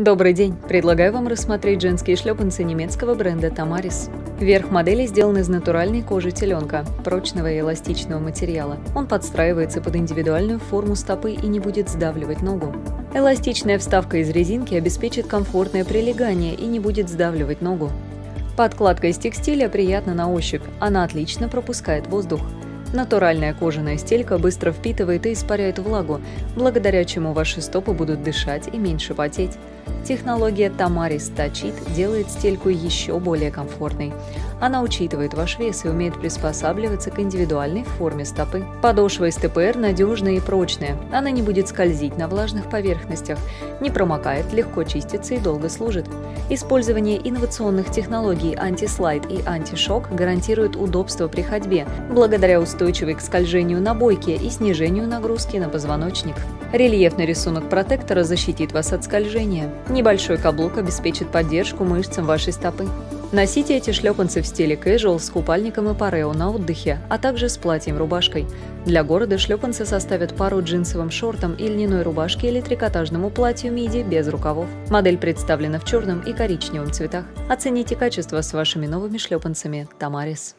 Добрый день! Предлагаю вам рассмотреть женские шлепанцы немецкого бренда Tamaris. Верх модели сделан из натуральной кожи теленка, прочного и эластичного материала. Он подстраивается под индивидуальную форму стопы и не будет сдавливать ногу. Эластичная вставка из резинки обеспечит комфортное прилегание и не будет сдавливать ногу. Подкладка из текстиля приятна на ощупь, она отлично пропускает воздух. Натуральная кожаная стелька быстро впитывает и испаряет влагу, благодаря чему ваши стопы будут дышать и меньше потеть. Технология Tamaris Touchit делает стельку еще более комфортной. Она учитывает ваш вес и умеет приспосабливаться к индивидуальной форме стопы. Подошва из ТПР надежная и прочная. Она не будет скользить на влажных поверхностях, не промокает, легко чистится и долго служит. Использование инновационных технологий антислайд и антишок гарантирует удобство при ходьбе, благодаря устойчивой к скольжению на бойке и снижению нагрузки на позвоночник. Рельефный рисунок протектора защитит вас от скольжения. Небольшой каблук обеспечит поддержку мышцам вашей стопы. Носите эти шлепанцы в стиле casual с купальником и парео на отдыхе, а также с платьем-рубашкой. Для города шлепанцы составят пару джинсовым шортам и льняной рубашке или трикотажному платью миди без рукавов. Модель представлена в черном и коричневом цветах. Оцените качество с вашими новыми шлепанцами Тамарис.